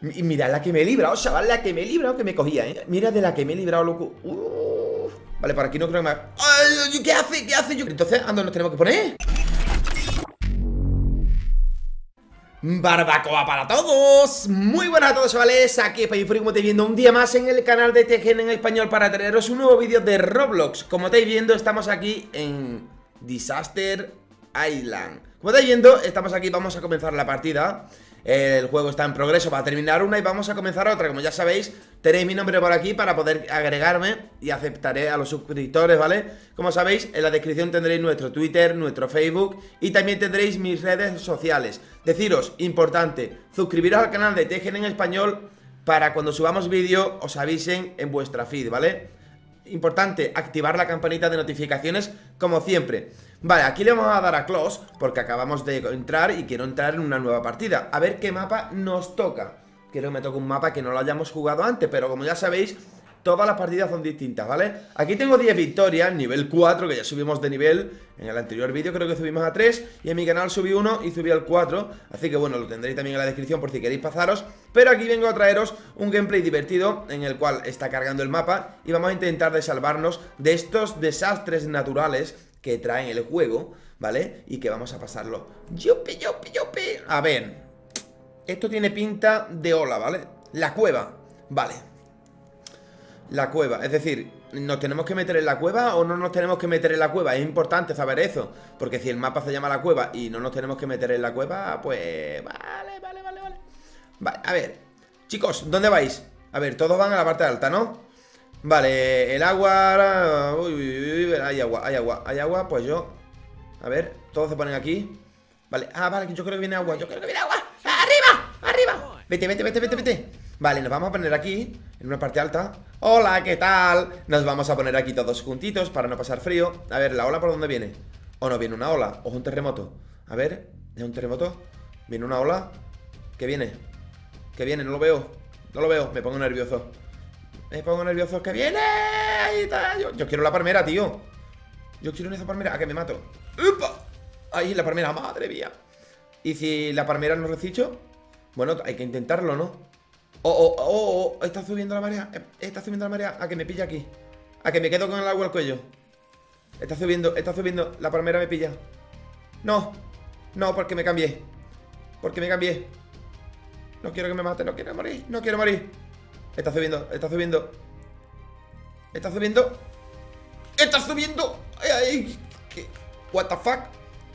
Mira la que me he librado, chaval, la que me he librado que me cogía, ¿eh? Mira de la que me he librado, loco. Vale, por aquí no creo que me... ¡Ay! ¿Qué hace? ¿Qué hace? Entonces, ¿a dónde nos tenemos que poner? Barbacoa para todos Muy buenas a todos chavales, aquí Payfree como estáis viendo un día más en el canal de TGN en español para traeros un nuevo vídeo de Roblox Como estáis viendo estamos aquí en Disaster Island Como estáis viendo estamos aquí, vamos a comenzar la partida el juego está en progreso para terminar una y vamos a comenzar otra. Como ya sabéis, tenéis mi nombre por aquí para poder agregarme y aceptaré a los suscriptores, ¿vale? Como sabéis, en la descripción tendréis nuestro Twitter, nuestro Facebook y también tendréis mis redes sociales. Deciros, importante, suscribiros al canal de Tejen en Español para cuando subamos vídeo os avisen en vuestra feed, ¿vale? Importante, activar la campanita de notificaciones como siempre. Vale, aquí le vamos a dar a close porque acabamos de entrar y quiero entrar en una nueva partida. A ver qué mapa nos toca. Quiero que me toque un mapa que no lo hayamos jugado antes, pero como ya sabéis, todas las partidas son distintas, ¿vale? Aquí tengo 10 victorias, nivel 4, que ya subimos de nivel En el anterior vídeo creo que subimos a 3 Y en mi canal subí 1 y subí al 4 Así que bueno, lo tendréis también en la descripción por si queréis pasaros Pero aquí vengo a traeros un gameplay divertido En el cual está cargando el mapa Y vamos a intentar de salvarnos de estos desastres naturales que traen el juego, ¿vale? Y que vamos a pasarlo. ¡Yupi, yupi, yupi! A ver, esto tiene pinta de ola, ¿vale? La cueva, vale. La cueva, es decir, ¿nos tenemos que meter en la cueva o no nos tenemos que meter en la cueva? Es importante saber eso, porque si el mapa se llama la cueva y no nos tenemos que meter en la cueva, pues... Vale, vale, vale, vale. Vale, a ver, chicos, ¿dónde vais? A ver, todos van a la parte alta, ¿no? Vale, el agua... Uy, uy, uy, hay agua, hay agua, hay agua, pues yo... A ver, todos se ponen aquí Vale, ah, vale, yo creo que viene agua, yo creo que viene agua ¡Arriba! ¡Arriba! Vete, vete, vete, vete, vete Vale, nos vamos a poner aquí, en una parte alta Hola, ¿qué tal? Nos vamos a poner aquí todos juntitos para no pasar frío A ver, ¿la ola por dónde viene? ¿O no viene una ola? ¿O es un terremoto? A ver, ¿es un terremoto? ¿Viene una ola? ¿Qué viene? ¿Qué viene? No lo veo No lo veo, me pongo nervioso me pongo nervioso que viene. Ahí está. Yo, quiero la palmera, tío. Yo quiero esa palmera. A que me mato. ¡Upa! Ahí, la palmera. Madre mía. ¿Y si la palmera no recicho? Bueno, hay que intentarlo, ¿no? Oh, oh, oh, oh. Está subiendo la marea. Eh, está subiendo la marea. A que me pilla aquí. A que me quedo con el agua al cuello. Está subiendo, está subiendo. La palmera me pilla. No. No, porque me cambié. Porque me cambié. No quiero que me mate. No quiero morir. No quiero morir. Está subiendo, está subiendo. Está subiendo. Está subiendo. Ay, ay, ¿qué? What the fuck.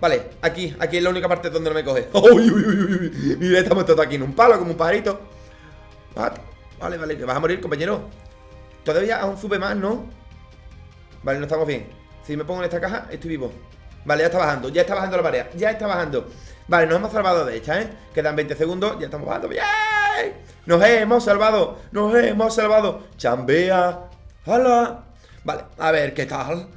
Vale, aquí, aquí es la única parte donde no me coge. Uy, uy, uy, Mira, estamos todos aquí en un palo como un pajarito. Vale, vale, que vas a morir, compañero. Todavía aún sube más, ¿no? Vale, no estamos bien. Si me pongo en esta caja, estoy vivo. Vale, ya está bajando, ya está bajando la marea Ya está bajando. Vale, nos hemos salvado de esta, ¿eh? Quedan 20 segundos, ya estamos bajando. ¡Bien! Nos hemos salvado, nos hemos salvado. Chambea. ¡Hala! Vale, a ver, ¿qué tal?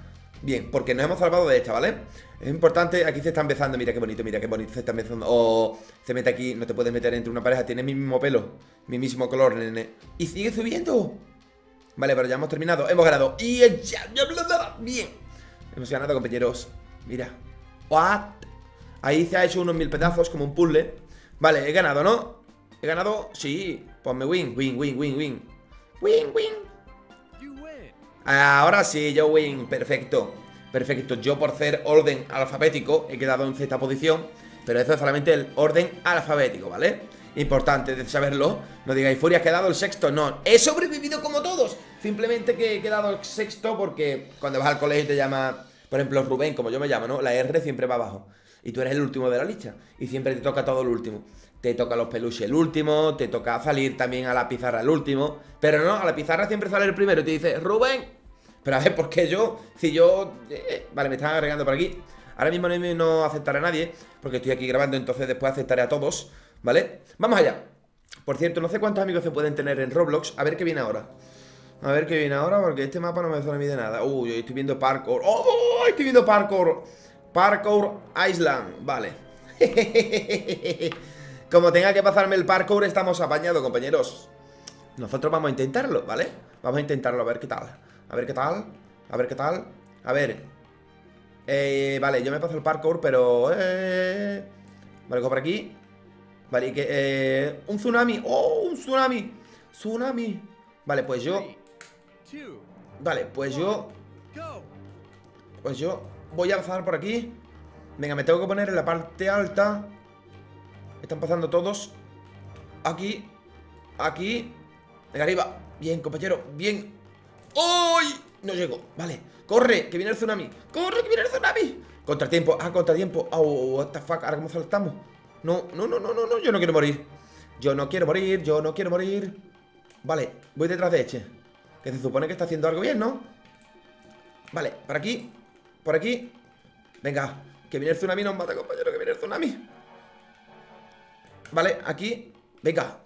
Bien, porque nos hemos salvado de esta, ¿vale? Es importante, aquí se está empezando, mira qué bonito, mira qué bonito se está empezando Oh, se mete aquí, no te puedes meter entre una pareja Tiene mi mismo pelo, mi mismo color, nene Y sigue subiendo Vale, pero ya hemos terminado, hemos ganado Y ya, bien Hemos ganado, compañeros Mira What? Ahí se ha hecho unos mil pedazos, como un puzzle Vale, he ganado, ¿no? ¿He ganado? Sí. Ponme win, win, win, win, win. Win, win. Ahora sí, yo win. Perfecto. Perfecto. Yo por ser orden alfabético he quedado en cierta posición. Pero eso es solamente el orden alfabético, ¿vale? Importante de saberlo. No digáis, Furia, has quedado el sexto. No, he sobrevivido como todos. Simplemente que he quedado el sexto porque cuando vas al colegio te llama, por ejemplo, Rubén, como yo me llamo, ¿no? La R siempre va abajo. Y tú eres el último de la lista. Y siempre te toca todo el último te toca los peluches el último, te toca salir también a la pizarra el último, pero no, a la pizarra siempre sale el primero y te dice, Rubén, pero a ver, ¿por qué yo? Si yo... Eh, vale, me están agregando por aquí. Ahora mismo no aceptaré a nadie Porque estoy aquí grabando, entonces después aceptaré a todos ¿Vale? Vamos allá. Por cierto, no sé cuántos amigos se pueden tener en Roblox. A ver qué viene ahora. A ver qué viene ahora, porque este mapa no me suena a mí de nada. Uy, yo estoy viendo Parkour. ¡Oh! Estoy viendo Parkour. Parkour Island, vale Como tenga que pasarme el parkour, estamos apañados, compañeros. Nosotros vamos a intentarlo, ¿vale? Vamos a intentarlo, a ver qué tal. A ver qué tal. A ver qué tal. A ver. Eh, vale, yo me paso el parkour, pero... Eh... Vale, por aquí. Vale, que... Eh, un tsunami. ¡Oh, un tsunami! Tsunami. Vale, pues yo... Vale, pues yo... Pues yo voy a pasar por aquí. Venga, me tengo que poner en la parte alta. Están pasando todos. Aquí. Aquí. Venga, arriba. Bien, compañero. Bien. ¡Uy! No llego. Vale. ¡Corre! Que viene el tsunami. ¡Corre! Que viene el tsunami. Contratiempo. Ah, contratiempo. Oh, what the fuck. Ahora cómo saltamos. No, no, no, no, no, no. Yo no quiero morir. Yo no quiero morir. Yo no quiero morir. Vale. Voy detrás de Eche. Que se supone que está haciendo algo bien, ¿no? Vale. Por aquí. Por aquí. Venga. Que viene el tsunami. Nos mata, compañero. Que viene el tsunami. Vale. Aquí. Venga.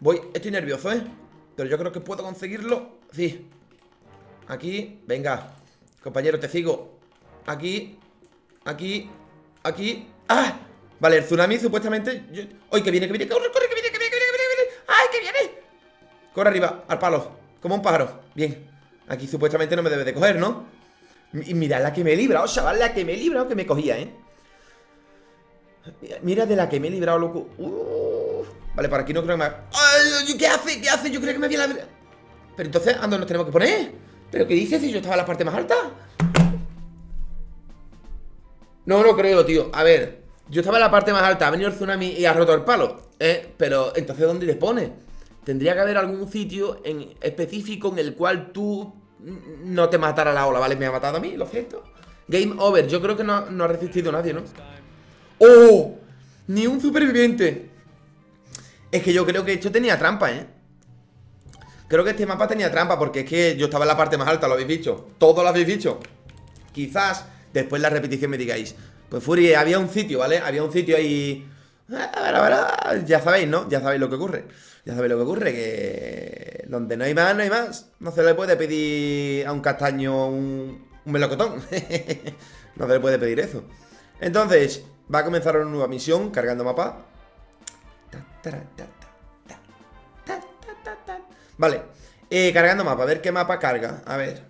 Voy. Estoy nervioso, ¿eh? Pero yo creo que puedo conseguirlo Sí Aquí, venga Compañero, te sigo Aquí, aquí, aquí ¡Ah! Vale, el tsunami supuestamente ¡Ay, que viene, que viene! ¡Corre, corre, que viene, que viene, que viene, que viene! ¡Ay, que viene! Corre arriba, al palo Como un pájaro Bien Aquí supuestamente no me debe de coger, ¿no? Y mira la que me he librado, chaval La que me he librado que me cogía, ¿eh? Mira de la que me he librado, loco. Vale, por aquí no creo que me... ¡Ay! ¿Qué hace? ¿Qué hace? Yo creo que me había la... Pero entonces, ¿a dónde nos tenemos que poner? ¿Pero qué dices si yo estaba en la parte más alta? No, no creo, tío A ver, yo estaba en la parte más alta Ha venido el tsunami y ha roto el palo ¿eh? Pero, entonces, ¿dónde le pone? Tendría que haber algún sitio en específico en el cual tú no te matara la ola, ¿vale? Me ha matado a mí, lo siento Game over, yo creo que no, no ha resistido nadie, ¿no? ¡Oh! Ni un superviviente es que yo creo que esto tenía trampa, ¿eh? Creo que este mapa tenía trampa porque es que yo estaba en la parte más alta, lo habéis dicho. Todo lo habéis dicho. Quizás después de la repetición me digáis, pues Fury, había un sitio, ¿vale? Había un sitio ahí... A ver, a ver, ya sabéis, ¿no? Ya sabéis lo que ocurre. Ya sabéis lo que ocurre, que donde no hay más, no hay más. No se le puede pedir a un castaño un, un melocotón. no se le puede pedir eso. Entonces, va a comenzar una nueva misión cargando mapa. Vale, cargando mapa, a ver qué mapa carga. A ver,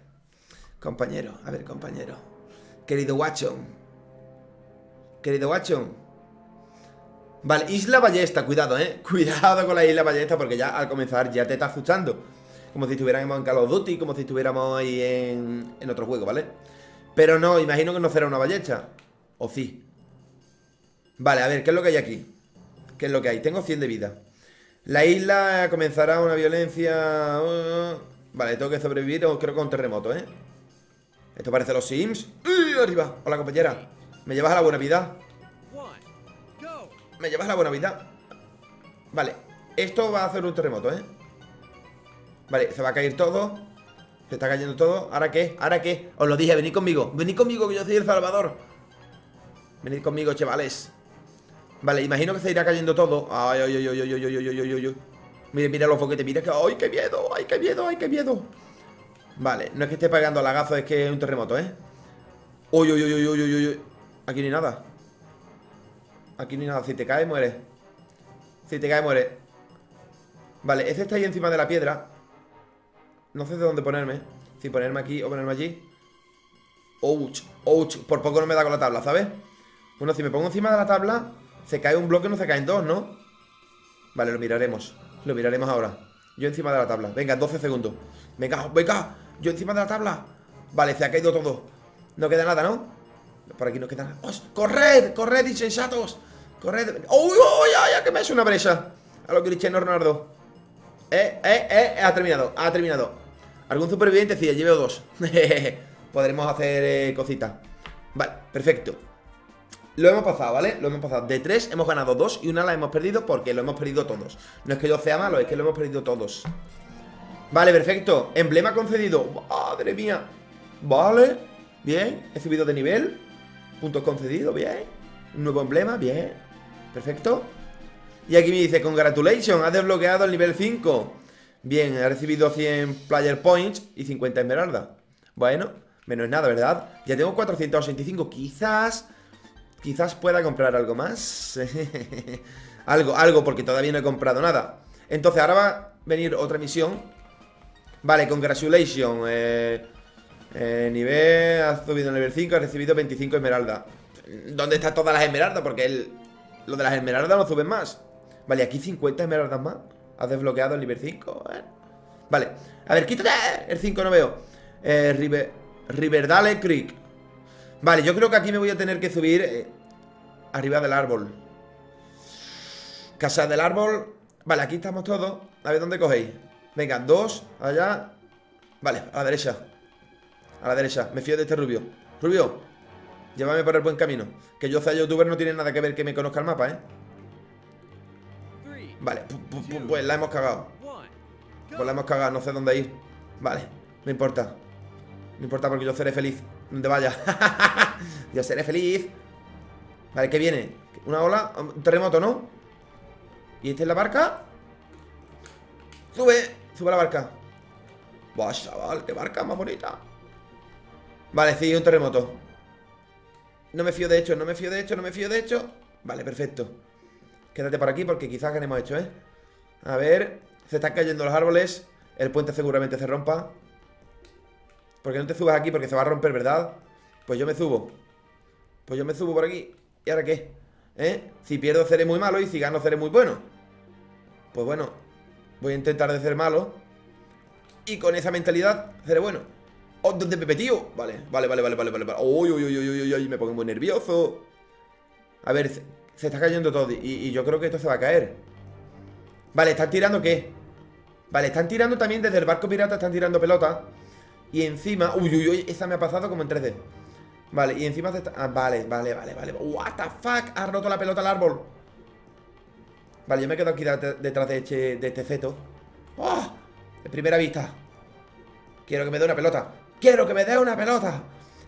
compañero, a ver compañero. Querido Watchon Querido Watchon Vale, Isla Ballesta, cuidado, eh. Cuidado con la Isla Ballesta porque ya al comenzar ya te está asustando Como si estuviéramos en Call of Duty Como si estuviéramos ahí en, en otro juego, ¿vale? Pero no, imagino que no será una ballesta. O sí Vale, a ver, ¿qué es lo que hay aquí? ¿Qué es lo que hay? Tengo 100 de vida La isla comenzará una violencia... Uh, vale, tengo que sobrevivir o creo que un terremoto, ¿eh? Esto parece los Sims ¡Uy! Arriba, hola compañera ¿Me llevas a la buena vida? ¿Me llevas a la buena vida? Vale, esto va a hacer un terremoto, ¿eh? Vale, se va a caer todo Se está cayendo todo ¿Ahora qué? ¿Ahora qué? Os lo dije, venid conmigo Venid conmigo que yo soy el Salvador Venid conmigo, chavales Vale, imagino que se irá cayendo todo Ay, ay, ay, ay, ay, ay, ay, ay, ay, ay. Mira, mira los foquetes, mira que... ¡Ay, qué miedo! ¡Ay, qué miedo! ¡Ay, qué miedo! Vale, no es que esté pegando lagazo, es que es un terremoto, ¿eh? ¡Uy, uy, uy, uy, uy, uy, uy! Aquí ni nada Aquí ni nada, si te cae, muere Si te cae, muere Vale, ese está ahí encima de la piedra No sé de dónde ponerme Si ponerme aquí o ponerme allí Ouch, ouch Por poco no me da con la tabla, ¿sabes? Bueno, si me pongo encima de la tabla se cae un bloque, no se caen dos, ¿no? Vale, lo miraremos Lo miraremos ahora Yo encima de la tabla Venga, 12 segundos Venga, venga Yo encima de la tabla Vale, se ha caído todo No queda nada, ¿no? Por aquí no queda nada ¡Oh! ¡Corred! ¡Corred, insensatos! ¡Corred! ¡Uy, uy, ay! Que me ha hecho una brecha A lo Cristiano Ronaldo Eh, eh, eh Ha terminado, ha terminado ¿Algún superviviente? Sí, llevo dos Podremos hacer eh, cositas Vale, perfecto lo hemos pasado, ¿vale? Lo hemos pasado. De tres hemos ganado dos y una la hemos perdido porque lo hemos perdido todos. No es que yo sea malo, es que lo hemos perdido todos. Vale, perfecto. Emblema concedido. Madre mía. Vale. Bien. He subido de nivel. Puntos concedidos. Bien. Nuevo emblema. Bien. Perfecto. Y aquí me dice, congratulations, has desbloqueado el nivel 5. Bien, he recibido 100 player points y 50 esmeralda. Bueno, menos nada, ¿verdad? Ya tengo 485. Quizás Quizás pueda comprar algo más. algo, algo, porque todavía no he comprado nada. Entonces, ahora va a venir otra misión. Vale, congratulations. Eh, eh, nivel, has subido nivel 5, has recibido 25 esmeraldas. ¿Dónde están todas las esmeraldas? Porque el, lo de las esmeraldas no suben más. Vale, aquí 50 esmeraldas más Has desbloqueado el nivel 5 ¿eh? Vale, a ver, quítate El 5 no veo River, Riverdale Creek Vale, yo creo que aquí me voy a tener que subir eh, Arriba del árbol. Casa del árbol. Vale, aquí estamos todos. A ver, ¿dónde cogéis? Venga, dos, allá. Vale, a la derecha. A la derecha, me fío de este rubio. Rubio, llévame por el buen camino. Que yo sea youtuber no tiene nada que ver que me conozca el mapa, ¿eh? Vale, pues la hemos cagado. Pues la hemos cagado, no sé dónde ir. Vale, no importa. No importa porque yo seré feliz Donde vaya. Yo seré feliz. Vale, ¿qué viene? Una ola, un terremoto, ¿no? ¿Y esta es la barca? Sube, sube la barca. Buah, chaval, qué barca más bonita. Vale, sí, un terremoto. No me fío de hecho, no me fío de hecho, no me fío de hecho Vale, perfecto. Quédate por aquí porque quizás ganemos hecho, ¿eh? A ver, se están cayendo los árboles El puente seguramente se rompa ¿Por qué no te subas aquí? Porque se va a romper, ¿verdad? Pues yo me subo Pues yo me subo por aquí ¿Y ahora qué? ¿Eh? Si pierdo seré muy malo y si gano seré muy bueno Pues bueno Voy a intentar de ser malo Y con esa mentalidad seré bueno ¡Oh, ¿dónde me he Vale, vale, vale, vale, vale, vale Uy, uy, uy, uy, uy, uy, me pongo muy nervioso A ver, se está cayendo todo y, yo creo que esto se va a caer Vale, ¿están tirando qué? Vale, están tirando también desde el barco pirata Están tirando pelota Y encima... Uy, uy, uy, esa me ha pasado como en 3D Vale, y encima se está... Ah, vale, vale, vale, vale. What the fuck, ha roto la pelota al árbol. Vale, yo me quedo aquí detrás de este, de este ceto ¡Oh! De primera vista. Quiero que me dé una pelota. Quiero que me dé una pelota.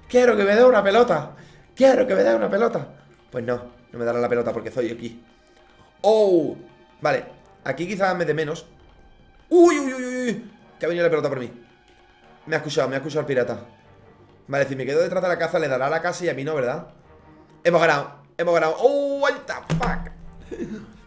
Quiero que me dé una pelota. Quiero que me dé una pelota. Pues no no me dará la pelota porque soy aquí ¡Oh! Vale, aquí quizás me dé menos. ¡Uy, uy, uy, uy! Que ha venido la pelota por mí Me ha escuchado, me ha escuchado el pirata Vale, si me quedo detrás de la caza Le dará la casa y a mí no, ¿verdad? Hemos ganado, hemos ganado ¡Oh, what the fuck!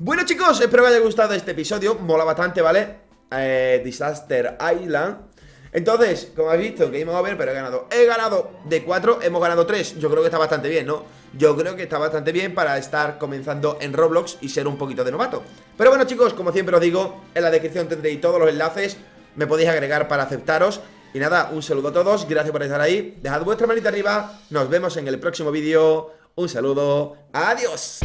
Bueno chicos, espero que haya gustado este episodio Mola bastante, ¿vale? Eh, Disaster Island entonces, como habéis visto, que íbamos a ver, pero he ganado He ganado de 4, hemos ganado 3 Yo creo que está bastante bien, ¿no? Yo creo que está bastante bien para estar comenzando en Roblox Y ser un poquito de novato Pero bueno chicos, como siempre os digo En la descripción tendréis todos los enlaces Me podéis agregar para aceptaros. Y nada, un saludo a todos, gracias por estar ahí. Dejad vuestra manita arriba, nos vemos en el próximo vídeo. Un saludo, adiós